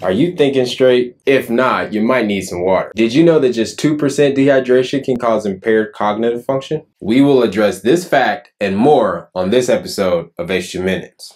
Are you thinking straight? If not, you might need some water. Did you know that just 2% dehydration can cause impaired cognitive function? We will address this fact and more on this episode of H2 Minutes.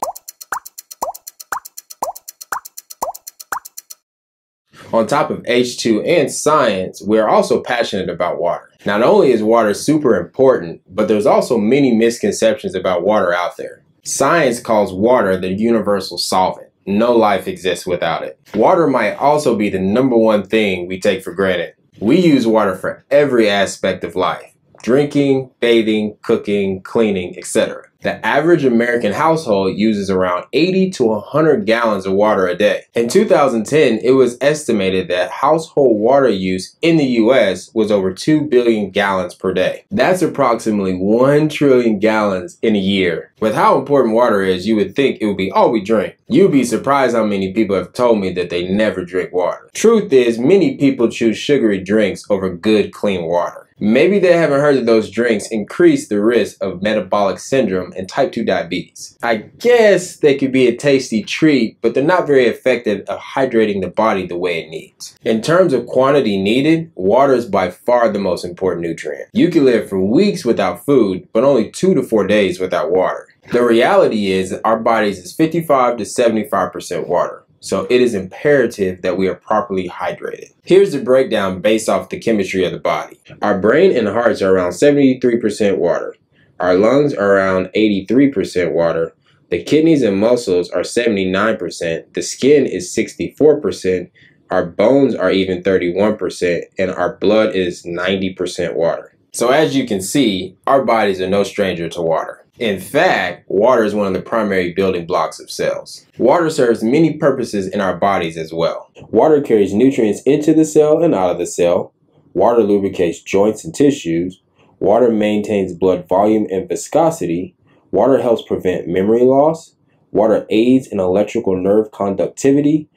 On top of H2 and science, we're also passionate about water. Not only is water super important, but there's also many misconceptions about water out there. Science calls water the universal solvent. No life exists without it. Water might also be the number one thing we take for granted. We use water for every aspect of life drinking, bathing, cooking, cleaning, etc. The average American household uses around 80 to 100 gallons of water a day. In 2010, it was estimated that household water use in the US was over 2 billion gallons per day. That's approximately 1 trillion gallons in a year. With how important water is, you would think it would be all we drink. You'd be surprised how many people have told me that they never drink water. Truth is, many people choose sugary drinks over good, clean water. Maybe they haven't heard that those drinks increase the risk of metabolic syndrome and type 2 diabetes. I guess they could be a tasty treat, but they're not very effective at hydrating the body the way it needs. In terms of quantity needed, water is by far the most important nutrient. You can live for weeks without food, but only two to four days without water. The reality is our bodies is 55 to 75% water so it is imperative that we are properly hydrated. Here's the breakdown based off the chemistry of the body. Our brain and hearts are around 73% water. Our lungs are around 83% water. The kidneys and muscles are 79%. The skin is 64%. Our bones are even 31%. And our blood is 90% water. So as you can see, our bodies are no stranger to water. In fact, water is one of the primary building blocks of cells. Water serves many purposes in our bodies as well. Water carries nutrients into the cell and out of the cell. Water lubricates joints and tissues. Water maintains blood volume and viscosity. Water helps prevent memory loss. Water aids in electrical nerve conductivity.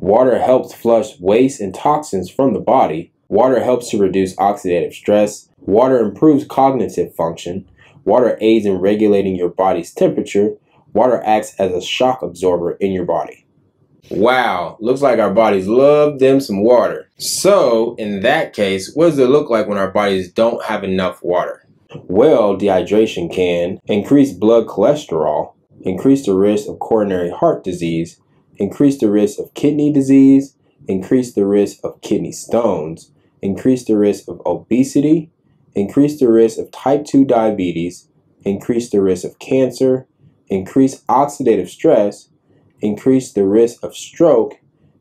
Water helps flush waste and toxins from the body. Water helps to reduce oxidative stress. Water improves cognitive function. Water aids in regulating your body's temperature. Water acts as a shock absorber in your body. Wow, looks like our bodies love them some water. So, in that case, what does it look like when our bodies don't have enough water? Well, dehydration can increase blood cholesterol, increase the risk of coronary heart disease, increase the risk of kidney disease, increase the risk of kidney stones, increase the risk of obesity, increase the risk of type 2 diabetes, increase the risk of cancer, increase oxidative stress, increase the risk of stroke,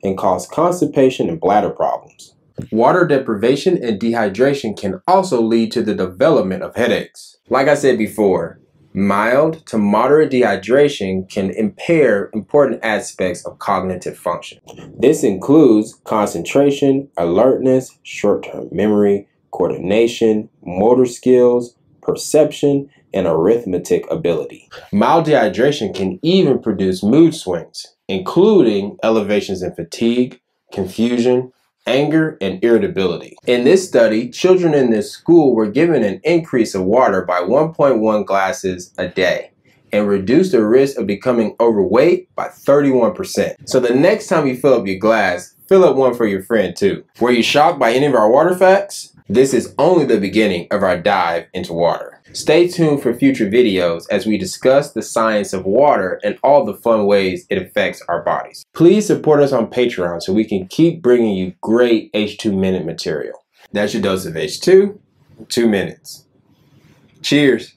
and cause constipation and bladder problems. Water deprivation and dehydration can also lead to the development of headaches. Like I said before, mild to moderate dehydration can impair important aspects of cognitive function. This includes concentration, alertness, short term memory, coordination, motor skills, perception, and arithmetic ability. Mild dehydration can even produce mood swings, including elevations in fatigue, confusion, anger, and irritability. In this study, children in this school were given an increase of water by 1.1 glasses a day and reduced the risk of becoming overweight by 31%. So the next time you fill up your glass, fill up one for your friend too. Were you shocked by any of our water facts? This is only the beginning of our dive into water. Stay tuned for future videos as we discuss the science of water and all the fun ways it affects our bodies. Please support us on Patreon so we can keep bringing you great H2 Minute material. That's your dose of H2, two minutes. Cheers.